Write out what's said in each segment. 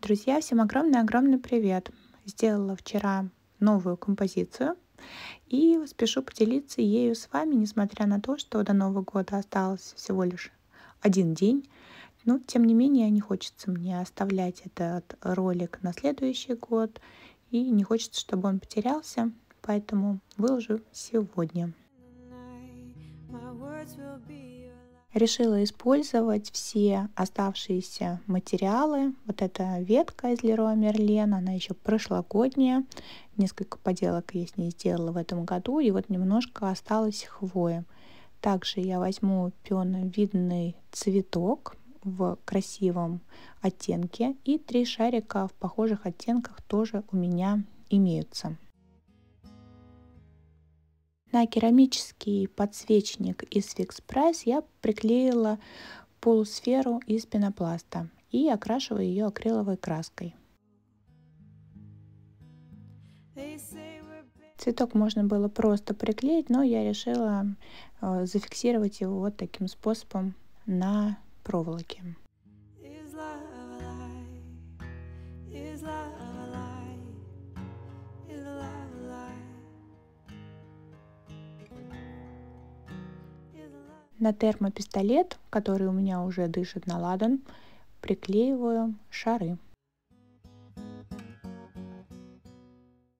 Друзья, всем огромный-огромный привет! Сделала вчера новую композицию и спешу поделиться ею с вами, несмотря на то, что до Нового года осталось всего лишь один день. Но, тем не менее, не хочется мне оставлять этот ролик на следующий год и не хочется, чтобы он потерялся, поэтому выложу сегодня. Решила использовать все оставшиеся материалы. Вот эта ветка из Leroy Merlin, она еще прошлогодняя. Несколько поделок я с ней сделала в этом году. И вот немножко осталось хвои. Также я возьму пеновидный цветок в красивом оттенке. И три шарика в похожих оттенках тоже у меня имеются. На керамический подсвечник из Fix Price я приклеила полусферу из пенопласта и окрашиваю ее акриловой краской. Цветок можно было просто приклеить, но я решила э, зафиксировать его вот таким способом на проволоке. На термопистолет, который у меня уже дышит на ладан, приклеиваю шары.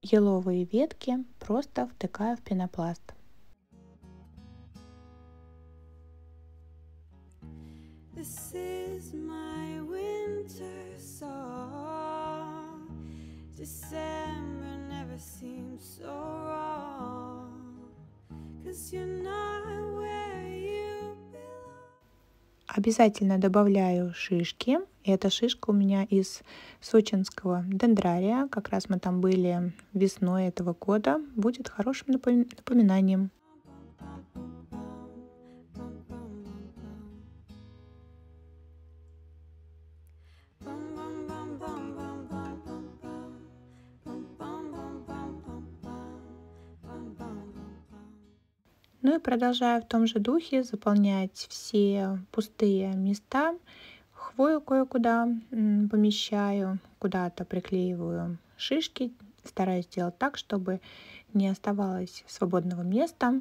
Еловые ветки просто втыкаю в пенопласт. This is my winter song. December never seems so wrong. Cause you're not Обязательно добавляю шишки. эта шишка у меня из сочинского дендрария. Как раз мы там были весной этого года. Будет хорошим напоминанием. Ну и продолжаю в том же духе заполнять все пустые места. Хвою кое-куда помещаю, куда-то приклеиваю шишки. Стараюсь сделать так, чтобы не оставалось свободного места.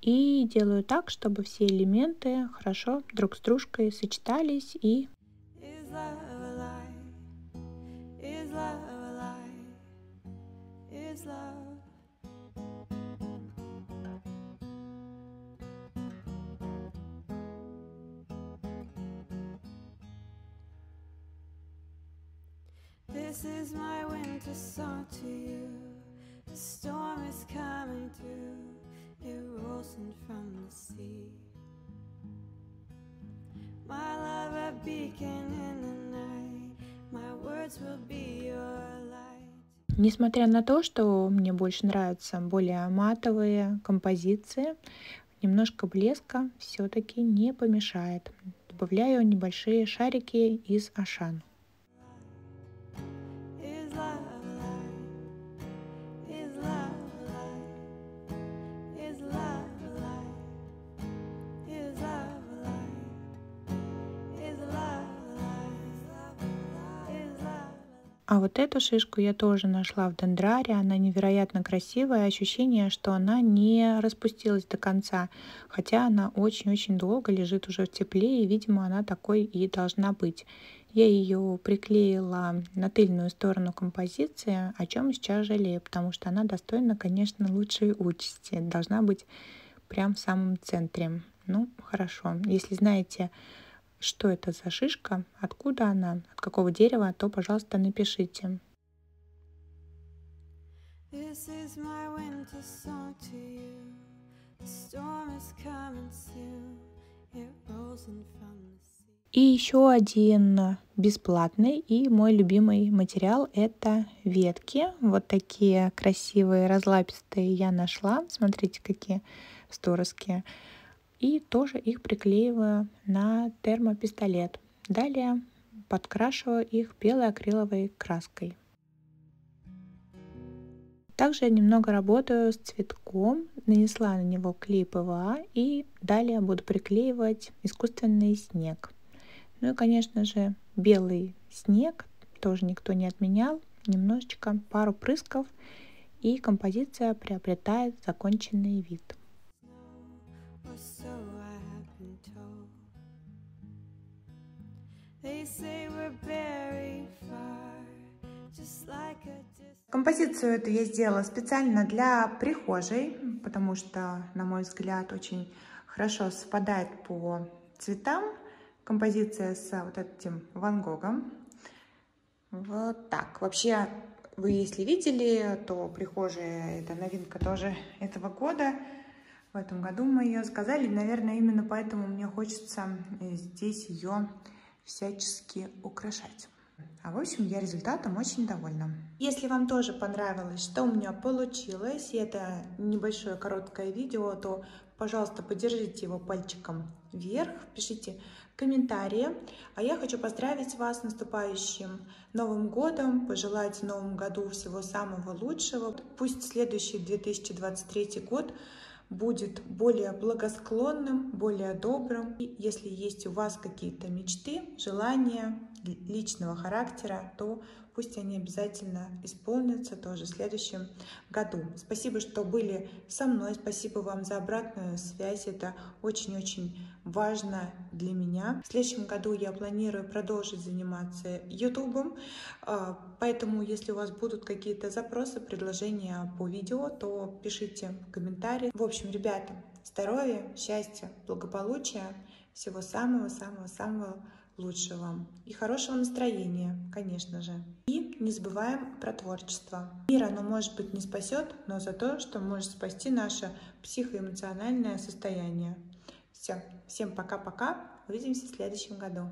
И делаю так, чтобы все элементы хорошо друг с дружкой сочетались и This is my winter song to you. The storm is coming through, it rolls in from the sea. My love, a beacon in the night, my words will be your light. Несмотря на то, что мне больше нравятся более матовые композиции, немножко блеска все-таки не помешает. Добавляю небольшие шарики из Ашан. А вот эту шишку я тоже нашла в дендраре. Она невероятно красивая. Ощущение, что она не распустилась до конца. Хотя она очень-очень долго лежит уже в тепле. И, видимо, она такой и должна быть. Я ее приклеила на тыльную сторону композиции, о чем сейчас жалею, потому что она достойна, конечно, лучшей участи. Должна быть прям в самом центре. Ну, хорошо. Если знаете, что это за шишка, откуда она, от какого дерева, то, пожалуйста, напишите. И еще один бесплатный и мой любимый материал это ветки. Вот такие красивые, разлапистые я нашла. Смотрите, какие сторожские и тоже их приклеиваю на термопистолет. Далее подкрашиваю их белой акриловой краской. Также я немного работаю с цветком, нанесла на него клей ПВА и далее буду приклеивать искусственный снег. Ну и, конечно же, белый снег тоже никто не отменял. Немножечко, пару прысков, и композиция приобретает законченный вид. Композицию эту я сделала специально для прихожей, потому что, на мой взгляд, очень хорошо совпадает по цветам композиция с вот этим Ван Гогом. Вот так. Вообще, вы если видели, то прихожая это новинка тоже этого года. В этом году мы ее сказали. Наверное, именно поэтому мне хочется здесь ее всячески украшать. А в общем, я результатом очень довольна. Если вам тоже понравилось, что у меня получилось, и это небольшое короткое видео, то, пожалуйста, поддержите его пальчиком вверх, пишите комментарии. А я хочу поздравить вас с наступающим Новым годом, пожелать в Новом году всего самого лучшего. Пусть следующий 2023 год будет более благосклонным, более добрым. И если есть у вас какие-то мечты, желания личного характера, то пусть они обязательно исполнятся тоже в следующем году. Спасибо, что были со мной, спасибо вам за обратную связь, это очень-очень важно для меня. В следующем году я планирую продолжить заниматься ютубом, а, поэтому если у вас будут какие-то запросы, предложения по видео, то пишите комментарии. В общем, ребята, здоровья, счастья, благополучия, всего самого-самого-самого лучшего вам и хорошего настроения, конечно же. И не забываем про творчество. Мир, оно, может быть, не спасет, но за то, что может спасти наше психоэмоциональное состояние. Все, всем пока-пока, увидимся в следующем году.